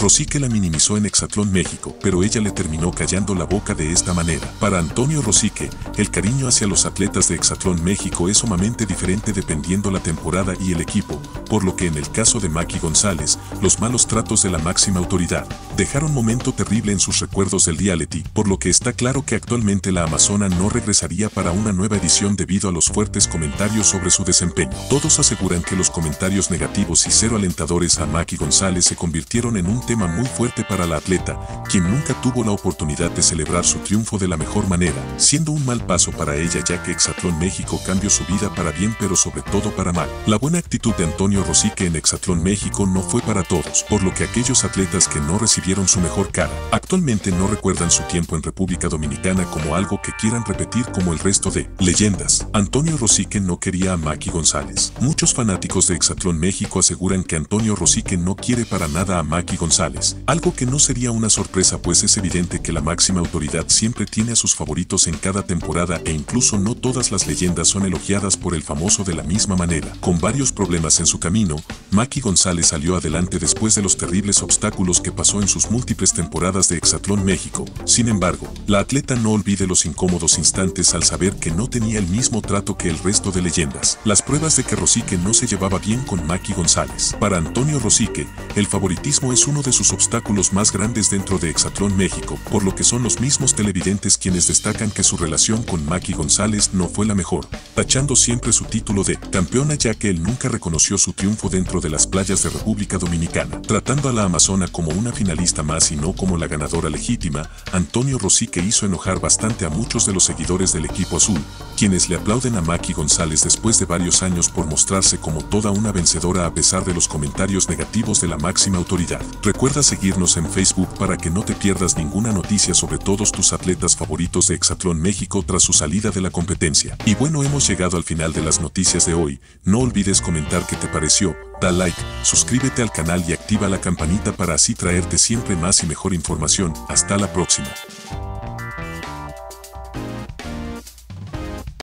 Rosique la minimizó en Hexatlón México, pero ella le terminó callando la boca de esta manera. Para Antonio Rosique, el cariño hacia los atletas de Hexatlón México es sumamente diferente dependiendo la temporada y el equipo, por lo que en el caso de Maki González, los malos tratos de la máxima autoridad dejaron momento terrible en sus recuerdos del reality, por lo que está claro que actualmente la Amazona no regresaría para una nueva edición debido a los fuertes comentarios sobre su desempeño. Todos aseguran que los comentarios negativos y cero alentadores a Maki González se convirtieron en un tema muy fuerte para la atleta, quien nunca tuvo la oportunidad de celebrar su triunfo de la mejor manera, siendo un mal paso para ella ya que Hexatlón México cambió su vida para bien pero sobre todo para mal. La buena actitud de Antonio Rosique en Hexatlón México no fue para todos, por lo que aquellos atletas que no recibieron su mejor cara, actualmente no recuerdan su tiempo en República Dominicana como algo que quieran repetir como el resto de leyendas. Antonio Rosique no quería a Maki González. Muchos fanáticos de Hexatlón México aseguran que Antonio Rosique no quiere para nada a Maki González algo que no sería una sorpresa pues es evidente que la máxima autoridad siempre tiene a sus favoritos en cada temporada e incluso no todas las leyendas son elogiadas por el famoso de la misma manera. Con varios problemas en su camino, Maki González salió adelante después de los terribles obstáculos que pasó en sus múltiples temporadas de Hexatlón México. Sin embargo, la atleta no olvide los incómodos instantes al saber que no tenía el mismo trato que el resto de leyendas. Las pruebas de que Rosique no se llevaba bien con Maki González. Para Antonio Rosique, el favoritismo es uno de sus obstáculos más grandes dentro de Hexatlón México, por lo que son los mismos televidentes quienes destacan que su relación con Maki González no fue la mejor, tachando siempre su título de campeona ya que él nunca reconoció su triunfo dentro de las playas de República Dominicana. Tratando a la Amazona como una finalista más y no como la ganadora legítima, Antonio Rosique hizo enojar bastante a muchos de los seguidores del equipo azul, quienes le aplauden a Maki González después de varios años por mostrarse como toda una vencedora a pesar de los comentarios negativos de la máxima autoridad. Recuerda seguirnos en Facebook para que no te pierdas ninguna noticia sobre todos tus atletas favoritos de Hexatlón México tras su salida de la competencia. Y bueno, hemos llegado al final de las noticias de hoy. No olvides comentar qué te pareció, da like, suscríbete al canal y activa la campanita para así traerte siempre más y mejor información. Hasta la próxima.